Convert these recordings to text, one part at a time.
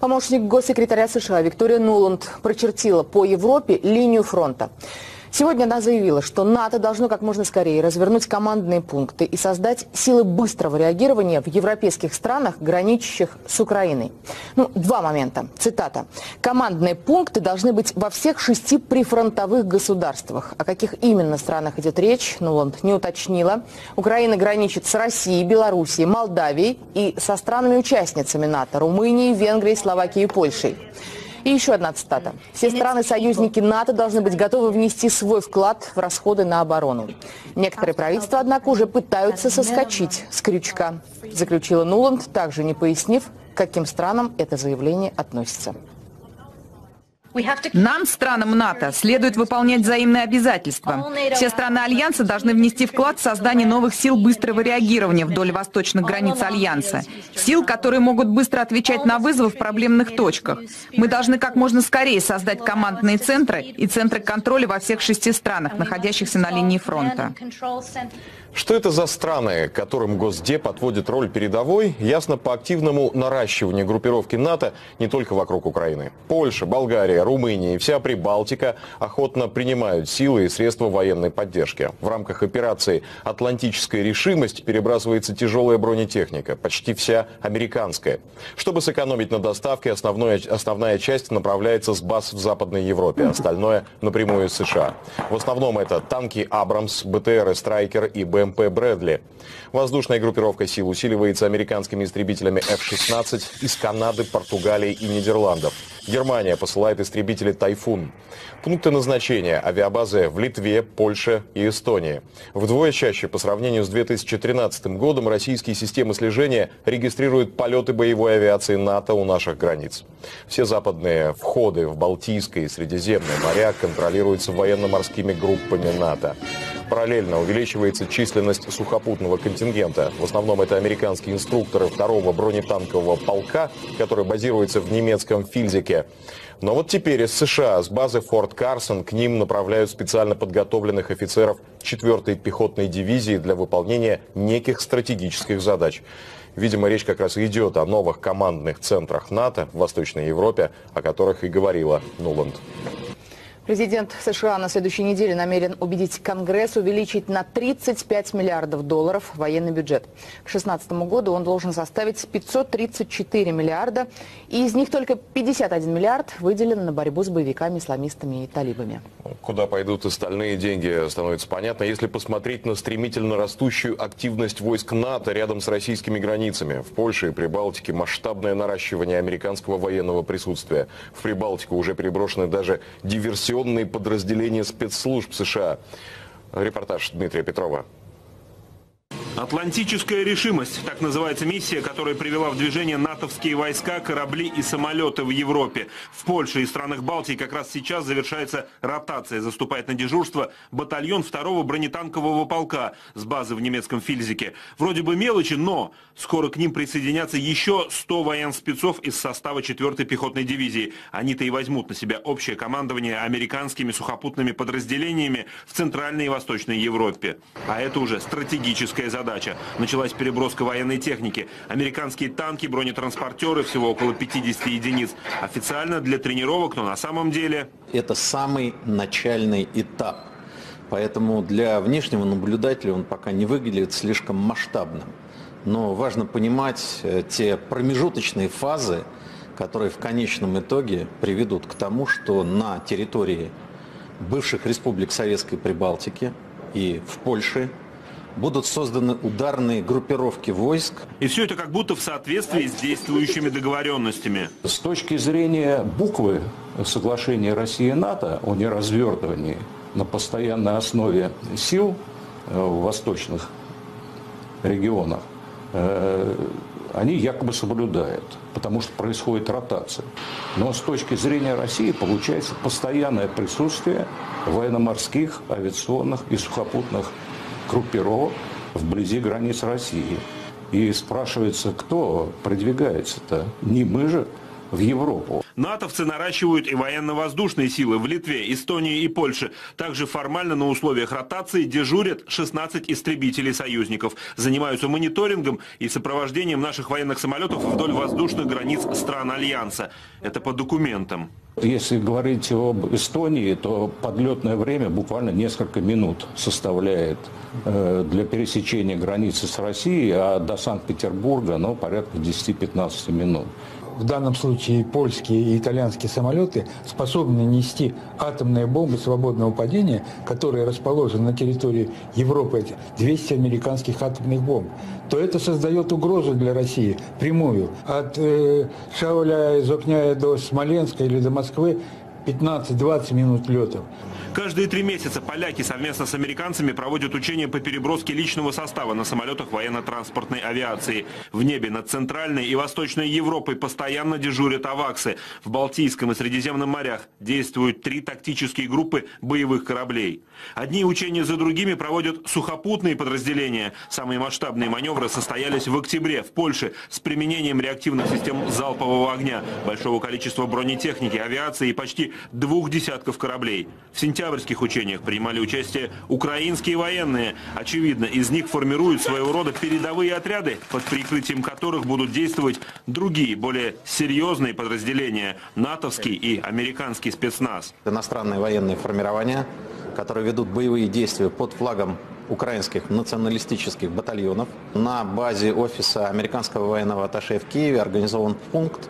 Помощник госсекретаря США Виктория Нуланд прочертила по Европе линию фронта. Сегодня она заявила, что НАТО должно как можно скорее развернуть командные пункты и создать силы быстрого реагирования в европейских странах, граничащих с Украиной. Ну, два момента. Цитата. «Командные пункты должны быть во всех шести прифронтовых государствах». О каких именно странах идет речь, Нуланд не уточнила. Украина граничит с Россией, Белоруссией, Молдавией и со странами-участницами НАТО – Румынией, Венгрией, Словакией и Польшей. И еще одна цитата. «Все страны-союзники НАТО должны быть готовы внести свой вклад в расходы на оборону. Некоторые правительства, однако, уже пытаются соскочить с крючка», заключила Нуланд, также не пояснив, к каким странам это заявление относится. Нам, странам НАТО, следует выполнять взаимные обязательства. Все страны Альянса должны внести вклад в создание новых сил быстрого реагирования вдоль восточных границ Альянса. Сил, которые могут быстро отвечать на вызовы в проблемных точках. Мы должны как можно скорее создать командные центры и центры контроля во всех шести странах, находящихся на линии фронта. Что это за страны, которым Госдеп отводит роль передовой, ясно по активному наращиванию группировки НАТО не только вокруг Украины. Польша, Болгария, Румыния и вся Прибалтика охотно принимают силы и средства военной поддержки. В рамках операции «Атлантическая решимость» перебрасывается тяжелая бронетехника, почти вся американская. Чтобы сэкономить на доставке, основная, основная часть направляется с баз в Западной Европе, остальное напрямую из США. В основном это танки «Абрамс», БТРы «Страйкер» и БМ БМП «Брэдли». Воздушная группировка сил усиливается американскими истребителями F-16 из Канады, Португалии и Нидерландов. Германия посылает истребители «Тайфун». Пункты назначения – авиабазы в Литве, Польше и Эстонии. Вдвое чаще по сравнению с 2013 годом российские системы слежения регистрируют полеты боевой авиации НАТО у наших границ. Все западные входы в Балтийское и Средиземное моря контролируются военно-морскими группами НАТО. Параллельно увеличивается численность сухопутного контингента. В основном это американские инструкторы второго бронетанкового полка, который базируется в немецком Фильзике. Но вот теперь из США с базы Форт Карсон к ним направляют специально подготовленных офицеров 4-й пехотной дивизии для выполнения неких стратегических задач. Видимо, речь как раз идет о новых командных центрах НАТО в Восточной Европе, о которых и говорила Нуланд. Президент США на следующей неделе намерен убедить Конгресс увеличить на 35 миллиардов долларов военный бюджет. К 2016 году он должен составить 534 миллиарда, и из них только 51 миллиард выделен на борьбу с боевиками, исламистами и талибами. Куда пойдут остальные деньги, становится понятно, если посмотреть на стремительно растущую активность войск НАТО рядом с российскими границами. В Польше и Прибалтике масштабное наращивание американского военного присутствия. В Прибалтику уже переброшены даже диверсионные диверсионные подразделения спецслужб США. Репортаж Дмитрия Петрова. Атлантическая решимость – так называется миссия, которая привела в движение натовские войска, корабли и самолеты в Европе. В Польше и странах Балтии как раз сейчас завершается ротация. Заступает на дежурство батальон второго бронетанкового полка с базы в немецком Фильзике. Вроде бы мелочи, но скоро к ним присоединятся еще 100 военспецов из состава 4-й пехотной дивизии. Они-то и возьмут на себя общее командование американскими сухопутными подразделениями в Центральной и Восточной Европе. А это уже стратегическая задача задача. Началась переброска военной техники. Американские танки, бронетранспортеры, всего около 50 единиц. Официально для тренировок, но на самом деле... Это самый начальный этап. Поэтому для внешнего наблюдателя он пока не выглядит слишком масштабным. Но важно понимать э, те промежуточные фазы, которые в конечном итоге приведут к тому, что на территории бывших республик Советской Прибалтики и в Польше будут созданы ударные группировки войск. И все это как будто в соответствии с действующими договоренностями. С точки зрения буквы соглашения России и НАТО о неразвертывании на постоянной основе сил э, в восточных регионах, э, они якобы соблюдают, потому что происходит ротация. Но с точки зрения России получается постоянное присутствие военно-морских, авиационных и сухопутных группировок вблизи границ России. И спрашивается, кто продвигается-то? Не мы же в Европу. Натовцы наращивают и военно-воздушные силы в Литве, Эстонии и Польше. Также формально на условиях ротации дежурят 16 истребителей союзников. Занимаются мониторингом и сопровождением наших военных самолетов вдоль воздушных границ стран Альянса. Это по документам. Если говорить об Эстонии, то подлетное время буквально несколько минут составляет э, для пересечения границы с Россией, а до Санкт-Петербурга ну, порядка 10-15 минут в данном случае польские и итальянские самолеты способны нести атомные бомбы свободного падения, которые расположены на территории Европы, 200 американских атомных бомб, то это создает угрозу для России прямую. От э, Шауля из Окняя до Смоленска или до Москвы 15-20 минут летов. Каждые три месяца поляки совместно с американцами проводят учения по переброске личного состава на самолетах военно-транспортной авиации. В небе над Центральной и Восточной Европой постоянно дежурят аваксы. В Балтийском и Средиземном морях действуют три тактические группы боевых кораблей. Одни учения за другими проводят сухопутные подразделения. Самые масштабные маневры состоялись в октябре в Польше с применением реактивных систем залпового огня, большого количества бронетехники, авиации и почти двух десятков кораблей. В сентябре октябрьских учениях принимали участие украинские военные. Очевидно, из них формируют своего рода передовые отряды, под прикрытием которых будут действовать другие, более серьезные подразделения – натовский и американский спецназ. Иностранные военные формирования, которые ведут боевые действия под флагом украинских националистических батальонов. На базе офиса американского военного атташе в Киеве организован пункт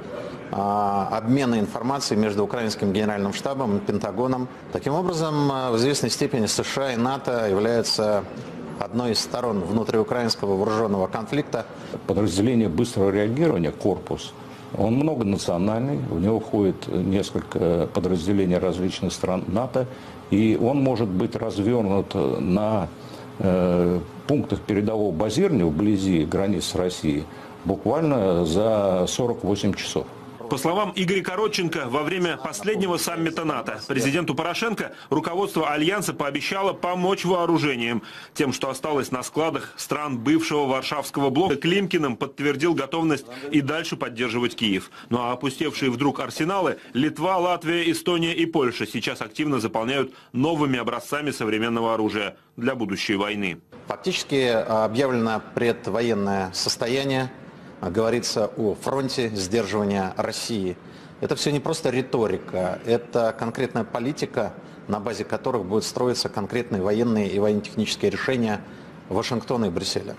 обмена информацией между украинским генеральным штабом и Пентагоном. Таким образом, а, в известной степени США и НАТО являются одной из сторон внутриукраинского вооруженного конфликта. Подразделение быстрого реагирования «Корпус» Он многонациональный, в него входит несколько подразделений различных стран НАТО, и он может быть развернут на э, пунктах передового базирования вблизи границ России буквально за 48 часов. По словам Игоря Коротченко, во время последнего саммита НАТО президенту Порошенко руководство Альянса пообещало помочь вооружением. Тем, что осталось на складах стран бывшего Варшавского блока, Климкиным подтвердил готовность и дальше поддерживать Киев. Ну а опустевшие вдруг арсеналы Литва, Латвия, Эстония и Польша сейчас активно заполняют новыми образцами современного оружия для будущей войны. Фактически объявлено предвоенное состояние говорится о фронте сдерживания России. Это все не просто риторика, это конкретная политика, на базе которых будут строиться конкретные военные и военно-технические решения Вашингтона и Брюсселя.